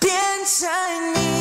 变成你。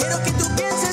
Quiero que tú pienses.